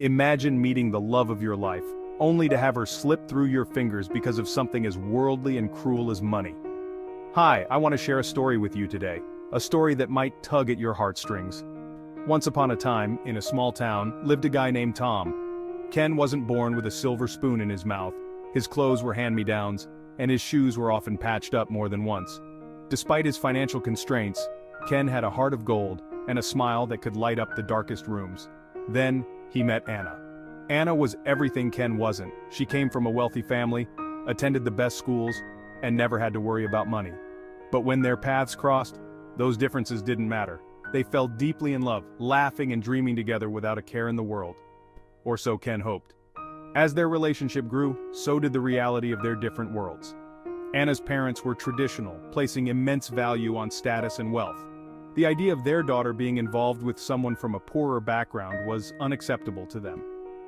Imagine meeting the love of your life, only to have her slip through your fingers because of something as worldly and cruel as money. Hi, I want to share a story with you today, a story that might tug at your heartstrings. Once upon a time, in a small town, lived a guy named Tom. Ken wasn't born with a silver spoon in his mouth, his clothes were hand-me-downs, and his shoes were often patched up more than once. Despite his financial constraints, Ken had a heart of gold and a smile that could light up the darkest rooms. Then, he met Anna. Anna was everything Ken wasn't. She came from a wealthy family, attended the best schools, and never had to worry about money. But when their paths crossed, those differences didn't matter. They fell deeply in love, laughing and dreaming together without a care in the world. Or so Ken hoped. As their relationship grew, so did the reality of their different worlds. Anna's parents were traditional, placing immense value on status and wealth. The idea of their daughter being involved with someone from a poorer background was unacceptable to them.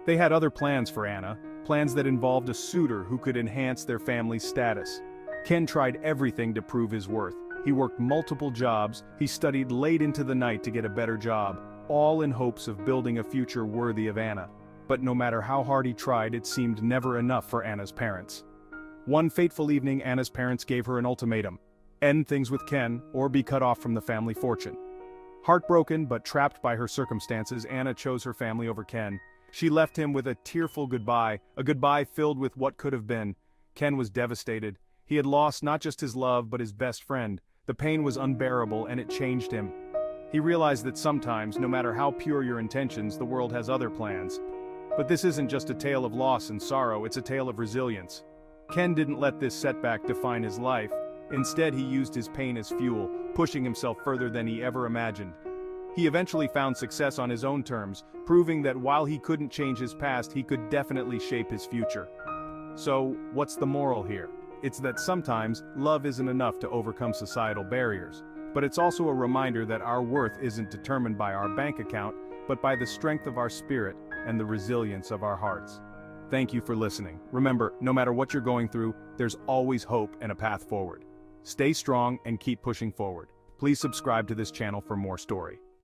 They had other plans for Anna, plans that involved a suitor who could enhance their family's status. Ken tried everything to prove his worth. He worked multiple jobs, he studied late into the night to get a better job, all in hopes of building a future worthy of Anna. But no matter how hard he tried it seemed never enough for Anna's parents. One fateful evening Anna's parents gave her an ultimatum. End things with Ken, or be cut off from the family fortune. Heartbroken but trapped by her circumstances Anna chose her family over Ken. She left him with a tearful goodbye, a goodbye filled with what could have been. Ken was devastated. He had lost not just his love but his best friend. The pain was unbearable and it changed him. He realized that sometimes, no matter how pure your intentions, the world has other plans. But this isn't just a tale of loss and sorrow, it's a tale of resilience. Ken didn't let this setback define his life, instead he used his pain as fuel, pushing himself further than he ever imagined. He eventually found success on his own terms, proving that while he couldn't change his past he could definitely shape his future. So, what's the moral here? It's that sometimes, love isn't enough to overcome societal barriers. But it's also a reminder that our worth isn't determined by our bank account, but by the strength of our spirit and the resilience of our hearts. Thank you for listening. Remember, no matter what you're going through, there's always hope and a path forward. Stay strong and keep pushing forward. Please subscribe to this channel for more story.